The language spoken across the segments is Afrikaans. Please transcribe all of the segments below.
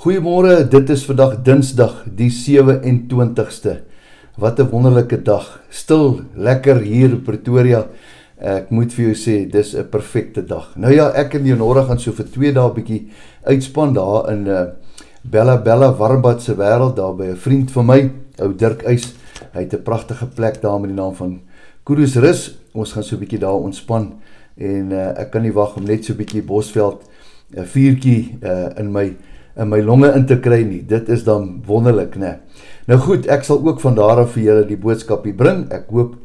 Goeiemôre, dit is vandag Dinsdag, die 27ste. Wat 'n wonderlike dag. Stil, lekker hier in Pretoria. Ek moet vir jou sê, dis 'n perfekte dag. Nou ja, ek en Leonora gaan so vir 2 dae bietjie uitspan daar in uh Bella Bella Warmbad se wêreld daar by 'n vriend van my, ou Dirk Eis. Hy het 'n pragtige plek daar met die naam van Koerus Rus. Ons gaan so 'n bietjie daar ontspan en uh ek kan nie wag om net so 'n bietjie Bosveld 'n vuurtjie uh in my in my longe in te kry nie. Dit is dan wonderlik, né? Nou goed, ek sal ook van daar af vir julle die boodskapie bring. Ek hoop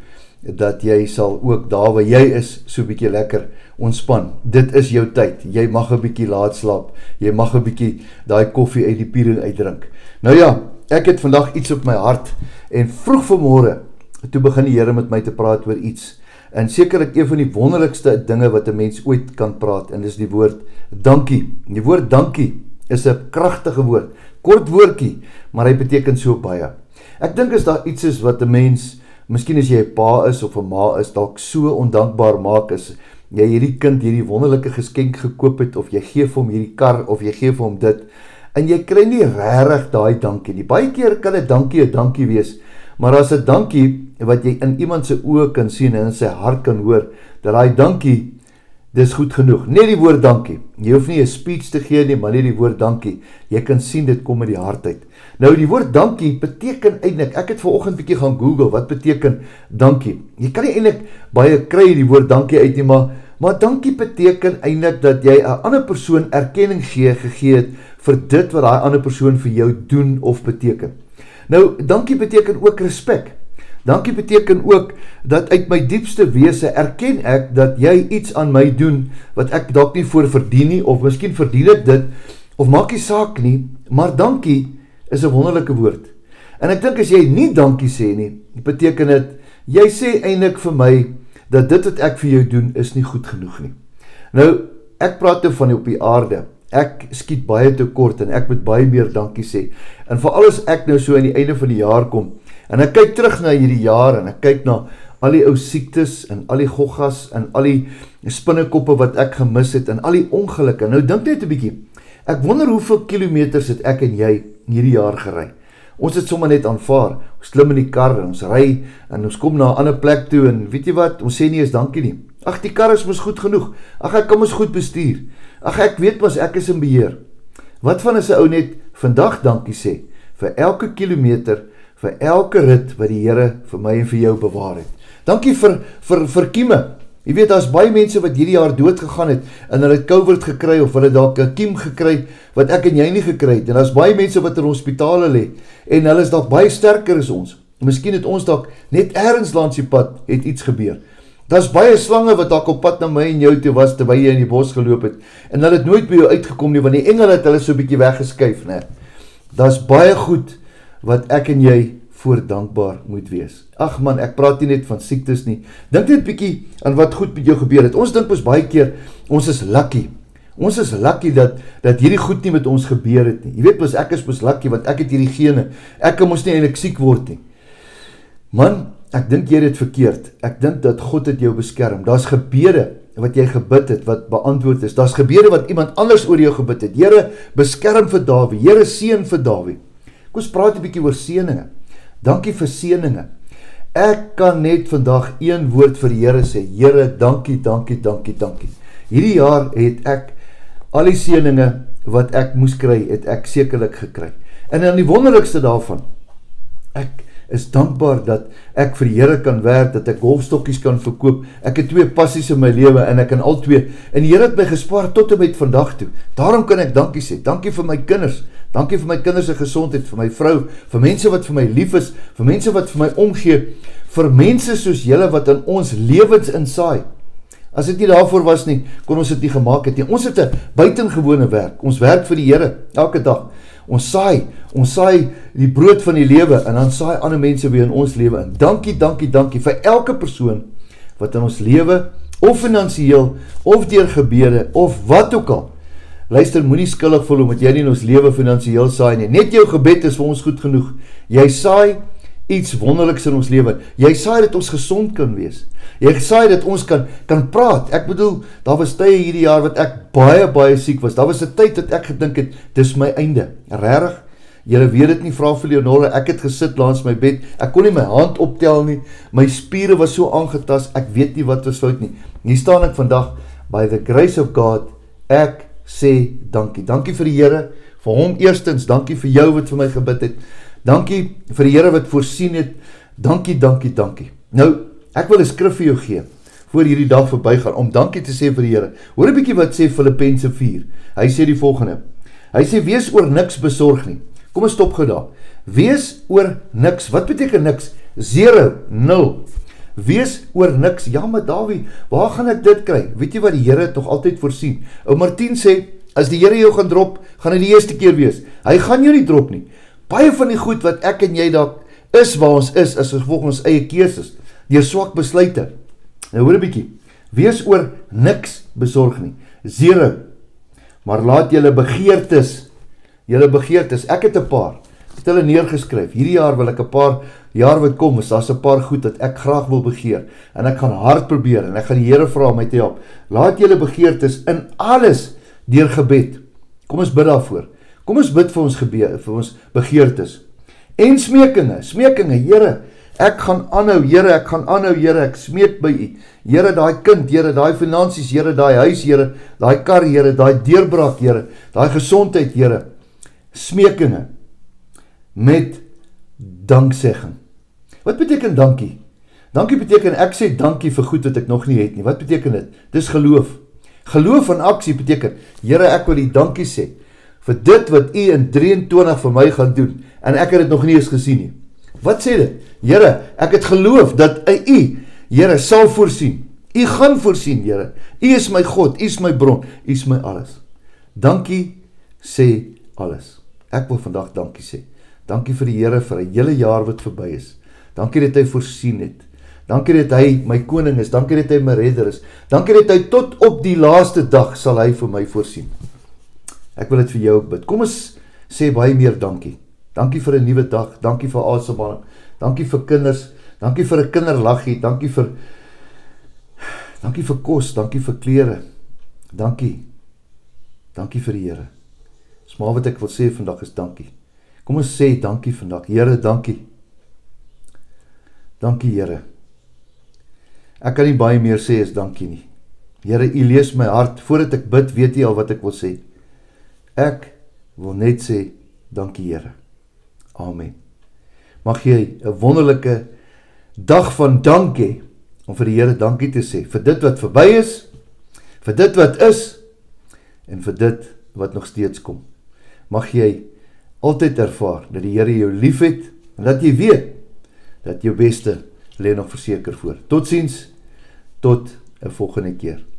dat jy sal ook daar waar jy is so 'n bietjie lekker ontspan. Dit is jou tyd. Jy mag 'n bietjie laat slaap. Jy mag 'n bietjie daai koffie uit die piering uitdrink. Nou ja, ek het vandag iets op my hart en vroeg vanmôre toe begin die Here met my te praat oor iets. En sekerlik een van die wonderlikste dinge wat 'n mens ooit kan praat en dis die woord dankie. Die woord dankie is 'n kragtige woord. Kort woordjie, maar hy beteken so baie. Ek dink as daar iets is wat 'n mens, miskien as jy 'n pa is of 'n ma is, dalk so ondankbaar maak is jy hierdie kind hierdie wonderlike geskenk gekoop het of jy gee vir hom hierdie kar of jy gee vir hom dit en jy kry nie regtig daai dankie nie. Baie keer kan 'n dankie 'n dankie wees, maar as 'n dankie wat jy in iemand se oë kan sien en in sy hart kan hoor, dat daai dankie Dis goed genoeg. Net die woord dankie. Jy hoef nie 'n speech te gee nie, maar net die woord dankie. Jy kan sien dit kom uit die hart uit. Nou die woord dankie beteken eintlik, ek het vanoggend bietjie gaan Google wat beteken dankie. Jy kan nie eintlik baie kry die woord dankie uit nie, maar maar dankie beteken eintlik dat jy 'n ander persoon erkenning gee gegee het vir dit wat daai ander persoon vir jou doen of beteken. Nou dankie beteken ook respek. Dankie beteken ook dat uit my diepste wese erken ek dat jy iets aan my doen wat ek dalk nie voor verdien nie of miskien verdien ek dit of maak nie saak nie, maar dankie is 'n wonderlike woord. En ek dink as jy nie dankie sê nie, beteken dit jy sê eintlik vir my dat dit wat ek vir jou doen is nie goed genoeg nie. Nou, ek praat nou van op die aarde. Ek skiet baie te kort en ek moet baie meer dankie sê. En veral as ek nou so aan die einde van die jaar kom, En ek kyk terug na hierdie jaar en ek kyk na al die ou siektes en al die goggas en al die spinnekoppe wat ek gemis het en al die ongelukke. Nou dink net 'n bietjie. Ek wonder hoeveel kilometers het ek en jy hierdie jaar gery. Ons het sommer net aanvaar. Ons klim in die kar en ons ry en ons kom na 'n ander plek toe en weet jy wat? Ons sê nie eens dankie nie. Ag die kar is mos goed genoeg. Ag ek kan mos goed bestuur. Ag ek weet mos ek is in beheer. Wat van as 'n ou net vandag dankie sê vir elke kilometer vir elke rit wat die Here vir my en vir jou bewaar het. Dankie vir vir vir kieme. Jy weet daar's baie mense wat hierdie jaar dood gegaan het en hulle het COVID gekry of hulle dalk 'n kiem gekry wat ek en jy nie gekry het. En daar's baie mense wat in hospitale lê en hulle is dalk baie sterker as ons. Miskien het ons dalk net eers langs die pad het iets gebeur. Daar's baie slange wat dalk op pad na my en jou toe was terwyl jy in die bos geloop het en hulle het nooit by jou uitgekom nie want die engele het hulle so 'n bietjie weggeskuif, né? Daar's baie goed wat ek en jy voor dankbaar moet wees. Ag man, ek praat nie net van siektes nie. Dink net bietjie aan wat goed met jou gebeur het. Ons dink mos baie keer ons is lucky. Ons is lucky dat dat hierdie goed nie met ons gebeur het nie. Jy weet mos ek is mos lucky want ek het hierdie gene. Ek kan mos nie eintlik siek word nie. Man, ek dink jy het verkeerd. Ek dink dat God het jou beskerm. Daar's gebede wat jy gebid het wat beantwoord is. Daar's gebede wat iemand anders oor jou gebid het. Here, beskerm vir Dawid. Here, seën vir Dawid. Kom ons praat 'n bietjie oor seëninge. Dankie vir seëninge. Ek kan net vandag een woord vir die Here sê. Here, dankie, dankie, dankie, dankie. Hierdie jaar het ek al die seëninge wat ek moes kry, het ek sekerlik gekry. En dan die wonderlikste daarvan. Ek is dankbaar dat ek vir die Here kan werk, dat ek golfstokkies kan verkoop. Ek het twee passies in my lewe en ek kan al twee. En die Here het my gespaar tot en met vandag toe. Daarom kan ek dankie sê. Dankie vir my kinders. Dankie vir my kinders se gesondheid, vir my vrou, vir mense wat vir my lief is, vir mense wat vir my omgee, vir mense soos julle wat in ons lewens insaai. As dit nie daarvoor was nie, kon ons dit nie gemaak het nie. Ons het 'n buitengewone werk. Ons werk vir die Here elke dag. Ons saai, ons saai die brood van die lewe en dan saai ander mense weer in ons lewe in. Dankie, dankie, dankie vir elke persoon wat in ons lewe of finansiëel of deur gebede of wat ook al. Luister, moenie skuldig voel omdat jy nie in ons lewe finansiëel saai nie. Net jou gebed is vir ons goed genoeg. Jy saai iets wonderliks in ons lewe. Jy saai dat ons gesond kan wees. Jy saai dat ons kan kan praat. Ek bedoel, daar was tye hierdie jaar wat ek baie baie siek was. Daar was 'n tyd dat ek gedink het dis my einde. Regtig? Julle weet dit nie, vra vir Leonore. Ek het gesit langs my bed. Ek kon nie my hand optel nie. My spiere was so aangetast. Ek weet nie wat was fout nie. Hier staan ek vandag by the grace of God. Ek sê dankie. Dankie vir die Here, vir hom eerstens. Dankie vir jou wat vir my gebid het. Dankie vir die Here wat voorsien het. Dankie, dankie, dankie. Nou, ek wil 'n skrif vir jou gee voor hierdie dag verbygaan om dankie te sê vir die Here. Hoor 'n bietjie wat sê Filippense 4. Hy sê die volgende. Hy sê wees oor niks besorg nie. Kom ons stop gou daar. Wees oor niks. Wat beteken niks? 0, 0. Wees oor niks. Ja, maar Dawie, waar gaan ek dit kry? Weet jy wat die Here tog altyd voorsien? Ou Martin sê, as die Here jou gaan drop, gaan dit die eerste keer wees. Hy gaan jou nie drop nie baie van die goed wat ek en jy dalk is waar ons is, is gevolg ons eie keuses, deur swak besluite. Nou hoor 'n bietjie. Wees oor niks besorg nie. Zero. Maar laat julle begeertes, julle begeertes, ek het 'n paar het hulle neergeskryf. Hierdie jaar wil ek 'n paar jaar wat kom, is daar's 'n paar goed wat ek graag wil begeer en ek gaan hard probeer en ek gaan die Here vra om my te help. Laat julle begeertes in alles deur gebed. Kom ons bid daarvoor. Kom ons bid vir ons gebede, vir ons begeertes. En smekinge, smekinge, Here, ek gaan aanhou, Here, ek gaan aanhou, Here, ek smeek by U. Here, daai kind, Here, daai finansies, Here, daai huis, Here, daai kar, Here, daai deurbraak, Here, daai gesondheid, Here. Smekinge met danksegging. Wat beteken dankie? Dankie beteken ek sê dankie vir goed wat ek nog nie het nie. Wat beteken dit? Dis geloof. Geloof en aksie beteken, Here, ek wil U dankie sê vir dit wat u in 23 vir my gaan doen en ek het dit nog nie eens gesien nie. Wat sê dit? Here, ek het geloof dat u Here sal voorsien. U gaan voorsien, Here. U is my God, u is my bron, u is my alles. Dankie sê alles. Ek wil vandag dankie sê. Dankie vir die Here vir 'n hele jaar wat verby is. Dankie dat hy voorsien het. Dankie dat hy my koning is. Dankie dat hy my redder is. Dankie dat hy tot op die laaste dag sal hy vir my voorsien. Ek wil dit vir jou bid. Kom ons sê baie meer dankie. Dankie vir 'n nuwe dag. Dankie vir asemhaling. Dankie vir kinders. Dankie vir 'n kinderlaggie. Dankie vir Dankie vir kos, dankie vir klere. Dankie. Dankie vir die Here. Dis maar wat ek wil sê vandag is dankie. Kom ons sê dankie vandag. Here, dankie. Dankie Here. Ek kan nie baie meer sê as dankie nie. Here, U lees my hart. Voordat ek bid, weet U al wat ek wil sê. Ek wil net sê dankie Here. Amen. Mag jy 'n wonderlike dag van dankie om vir die Here dankie te sê vir dit wat verby is, vir dit wat is en vir dit wat nog steeds kom. Mag jy altyd ervaar dat die Here jou liefhet en dat jy weet dat jou beste lê nog verseker voor. Totsiens tot 'n volgende keer.